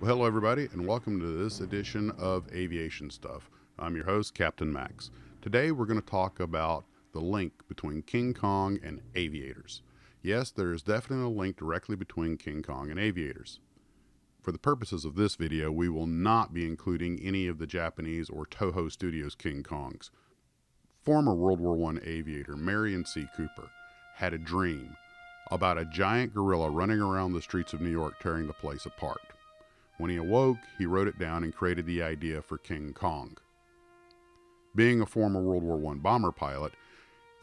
Well, hello, everybody, and welcome to this edition of Aviation Stuff. I'm your host, Captain Max. Today, we're going to talk about the link between King Kong and aviators. Yes, there is definitely a link directly between King Kong and aviators. For the purposes of this video, we will not be including any of the Japanese or Toho Studios King Kongs. Former World War I aviator Merian C. Cooper had a dream about a giant gorilla running around the streets of New York tearing the place apart. When he awoke, he wrote it down and created the idea for King Kong. Being a former World War I bomber pilot,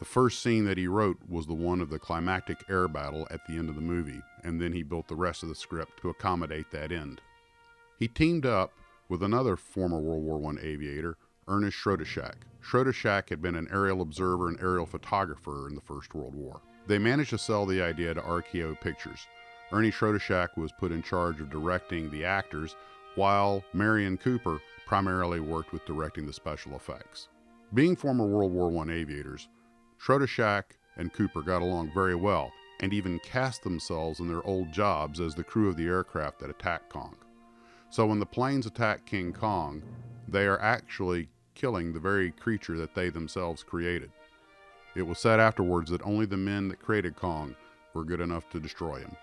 the first scene that he wrote was the one of the climactic air battle at the end of the movie, and then he built the rest of the script to accommodate that end. He teamed up with another former World War I aviator, Ernest Schoedsack. Schoedsack had been an aerial observer and aerial photographer in the First World War. They managed to sell the idea to RKO Pictures, Ernie Schoedsack was put in charge of directing the actors, while Merian Cooper primarily worked with directing the special effects. Being former World War I aviators, Schoedsack and Cooper got along very well and even cast themselves in their old jobs as the crew of the aircraft that attacked Kong. So when the planes attack King Kong, they are actually killing the very creature that they themselves created. It was said afterwards that only the men that created Kong were good enough to destroy him.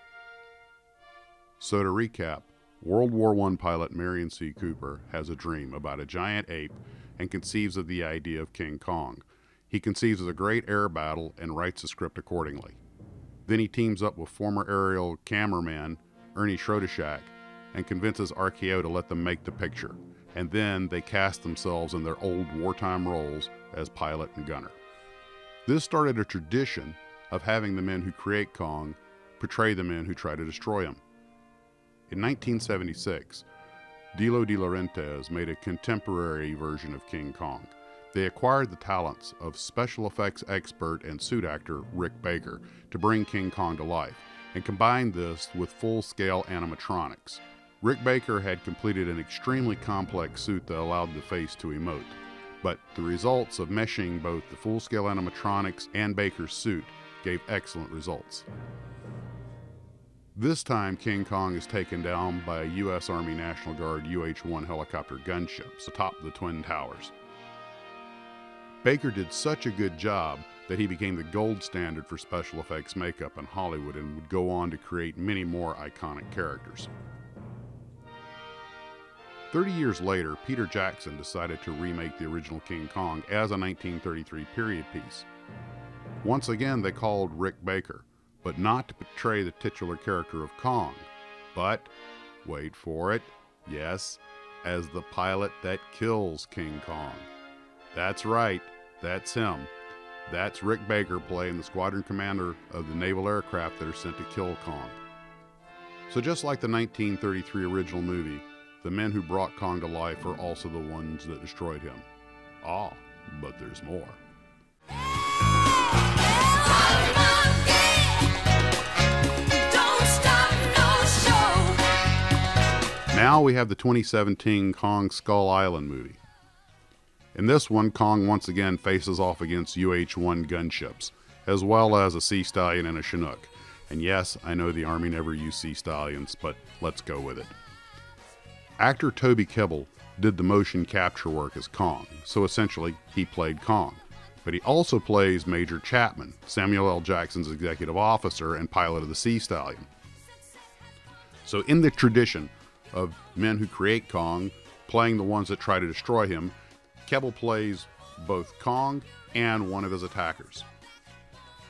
So to recap, World War I pilot Merian C. Cooper has a dream about a giant ape and conceives of the idea of King Kong. He conceives of a great air battle and writes the script accordingly. Then he teams up with former aerial cameraman Ernie Schoedsack and convinces RKO to let them make the picture. And then they cast themselves in their old wartime roles as pilot and gunner. This started a tradition of having the men who create Kong portray the men who try to destroy him. In 1976, Dino De Laurentiis made a contemporary version of King Kong. They acquired the talents of special effects expert and suit actor Rick Baker to bring King Kong to life, and combined this with full scale animatronics. Rick Baker had completed an extremely complex suit that allowed the face to emote, but the results of meshing both the full scale animatronics and Baker's suit gave excellent results. This time, King Kong is taken down by a U.S. Army National Guard UH 1 helicopter gunships atop the Twin Towers. Baker did such a good job that he became the gold standard for special effects makeup in Hollywood and would go on to create many more iconic characters. Thirty years later, Peter Jackson decided to remake the original King Kong as a 1933 period piece. Once again, they called Rick Baker but not to portray the titular character of Kong, but, wait for it, yes, as the pilot that kills King Kong. That's right, that's him. That's Rick Baker playing the squadron commander of the naval aircraft that are sent to kill Kong. So, just like the 1933 original movie, the men who brought Kong to life are also the ones that destroyed him. Ah, but there's more. Now we have the 2017 Kong Skull Island movie. In this one, Kong once again faces off against UH 1 gunships, as well as a Sea Stallion and a Chinook. And yes, I know the Army never used Sea Stallions, but let's go with it. Actor Toby Kebbell did the motion capture work as Kong, so essentially he played Kong. But he also plays Major Chapman, Samuel L. Jackson's executive officer and pilot of the Sea Stallion. So, in the tradition of men who create Kong playing the ones that try to destroy him. Kebbell plays both Kong and one of his attackers.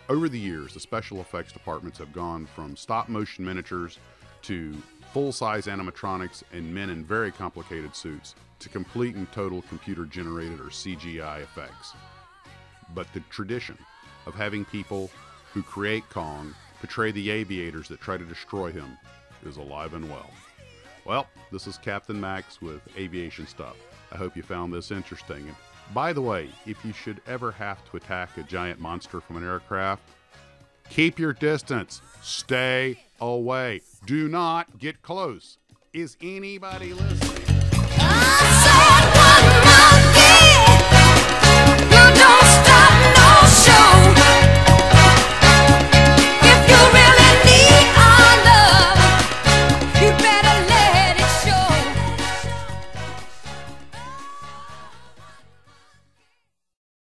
Over the years, the special effects departments have gone from stop motion miniatures to full size animatronics and men in very complicated suits to complete and total computer generated or CGI effects. But the tradition of having people who create Kong portray the aviators that try to destroy him is alive and well. Well, this is Captain Max with Aviation Stuff. I hope you found this interesting. And by the way, if you should ever have to attack a giant monster from an aircraft, keep your distance. Stay away. Do not get close. Is anybody listening?